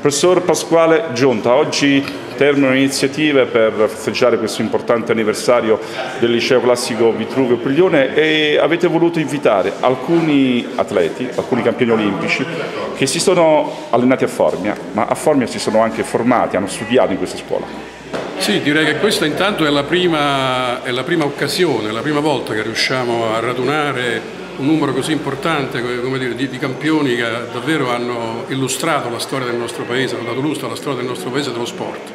Professor Pasquale Giunta, oggi terminano iniziative per festeggiare questo importante anniversario del liceo classico Vitruvio Piglione e avete voluto invitare alcuni atleti, alcuni campioni olimpici che si sono allenati a Formia, ma a Formia si sono anche formati, hanno studiato in questa scuola. Sì, direi che questa intanto è la prima, è la prima occasione, la prima volta che riusciamo a radunare un numero così importante dire, di, di, campioni che davvero hanno illustrato la storia del nostro paese, hanno dato lustro alla storia del nostro paese dello sport.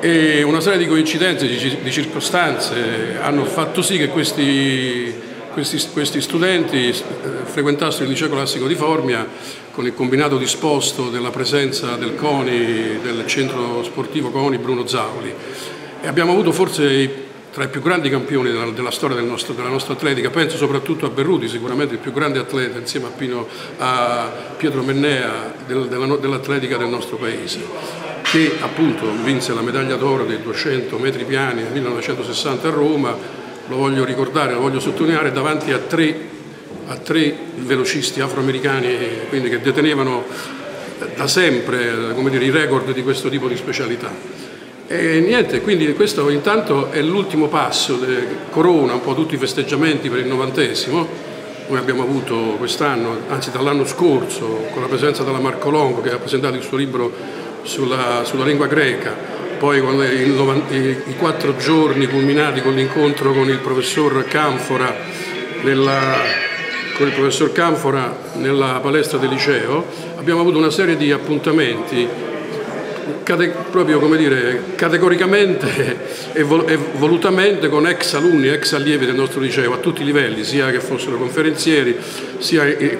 E una serie di coincidenze, di, di circostanze hanno fatto sì che questi, questi, questi studenti eh, frequentassero il liceo classico di Formia con il combinato disposto della presenza del CONI, del centro sportivo CONI Bruno Zauli. E abbiamo avuto forse tra i più grandi campioni della, della storia del nostro, della nostra atletica, penso soprattutto a Berruti, sicuramente il più grande atleta insieme a, Pino, a Pietro Mennea del, dell'atletica del nostro paese, che appunto vinse la medaglia d'oro dei 200 metri piani nel 1960 a Roma, lo voglio ricordare, lo voglio sottolineare, davanti a tre, a tre velocisti afroamericani quindi che detenevano da sempre dire, i record di questo tipo di specialità. E niente, quindi questo intanto è l'ultimo passo, corona un po' tutti i festeggiamenti per il novantesimo, noi abbiamo avuto quest'anno, anzi dall'anno scorso, con la presenza della Marco Longo che ha presentato il suo libro sulla, sulla lingua greca, poi il, i, i, quattro giorni culminati con l'incontro con il professor Canfora nella, con il professor Canfora nella palestra del liceo, abbiamo avuto una serie di appuntamenti proprio come dire, categoricamente e, vol volutamente con ex alunni, ex allievi del nostro liceo a tutti i livelli, sia che fossero conferenzieri, sia che,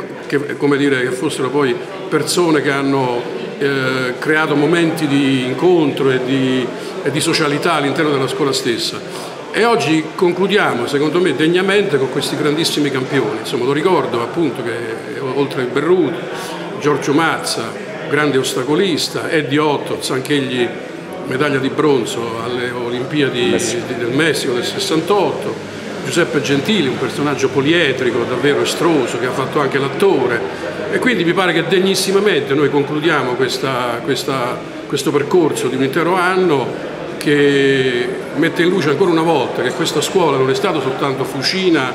dire, che fossero poi persone che hanno eh, creato momenti di incontro e di, e di socialità all'interno della scuola stessa. E oggi concludiamo, secondo me, degnamente con questi grandissimi campioni. Insomma, lo ricordo appunto che oltre a Berruti, Giorgio Mazza, grande ostacolista, Eddie Ottoz, anch'egli medaglia di bronzo alle Olimpiadi del Messico del 68, Giuseppe Gentili, un personaggio polietrico, davvero estroso, che ha fatto anche l'attore. E quindi mi pare che degnissimamente noi concludiamo questa, questa, questo percorso di un intero anno che mette in luce ancora una volta che questa scuola non è stata soltanto fucina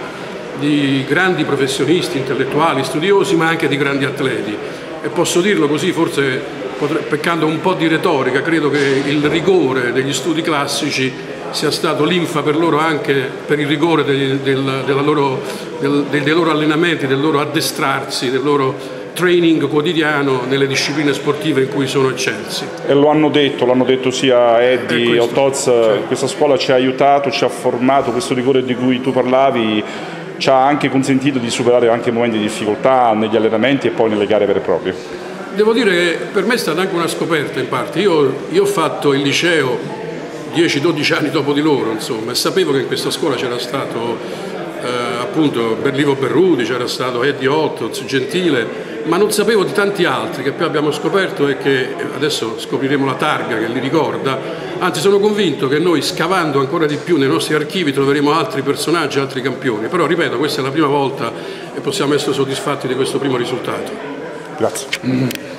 di grandi professionisti, intellettuali, studiosi, ma anche di grandi atleti e posso dirlo così forse peccando un po' di retorica, credo che il rigore degli studi classici sia stato linfa per loro anche per il rigore del, del, loro, del, dei loro allenamenti, del loro addestrarsi, del loro training quotidiano nelle discipline sportive in cui sono eccelsi. E lo hanno detto, l'hanno detto sia Eddie Otoz, cioè. questa scuola ci ha aiutato, ci ha formato, questo rigore di cui tu parlavi ci ha anche consentito di superare anche momenti di difficoltà negli allenamenti e poi nelle gare vere e proprie. Devo dire che per me è stata anche una scoperta in parte. Io, io ho fatto il liceo 10-12 anni dopo di loro, insomma, e sapevo che in questa scuola c'era stato appunto Berlivo Berruti, c'era stato Eddie Ottoz, Gentile, ma non sapevo di tanti altri che poi abbiamo scoperto e che adesso scopriremo la targa che li ricorda, anzi sono convinto che noi scavando ancora di più nei nostri archivi troveremo altri personaggi, altri campioni, però ripeto questa è la prima volta e possiamo essere soddisfatti di questo primo risultato. Grazie.